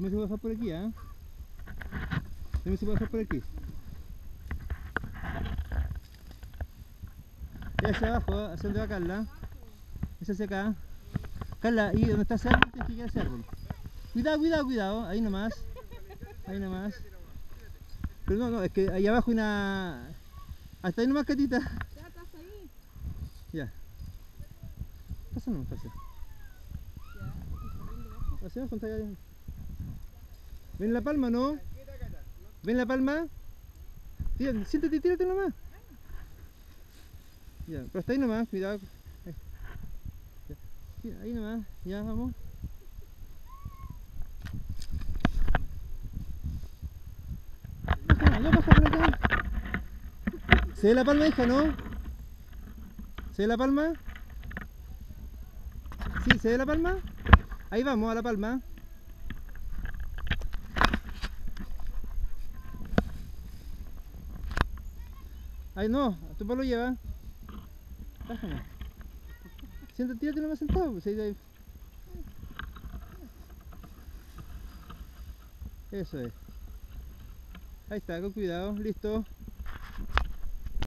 Me se puede bajar por aquí, ¿ah? Me se puede bajar por aquí. Y hacia abajo, hacia donde va Carla. Es hacia acá. Carla, ahí donde está ese árbol, tienes que ese árbol. Cuidado, cuidado, cuidado. Ahí nomás. Ahí nomás. Pero no, no, es que ahí abajo hay una... Hasta ahí nomás, Catita. Ya estás ahí. Ya. Pasa nomás, pasa. Pasa, con allá. ¿Ven la palma, no? ¿Ven la palma? Tira, siéntate, tírate nomás. Ya, pero hasta ahí nomás, cuidado. Ahí, Ya, sí, ahí nomás, ya vamos. Ya baja por acá. ¿Se ve la palma, hija, no? ¿Se ve la palma? Sí, ¿se ve la palma? Ahí vamos, a la palma. Ahí no, tu palo lleva. Bájame. Siéntate, tírate nomás sentado. Pues, ahí, ahí. Eso es. Ahí está, con cuidado, listo.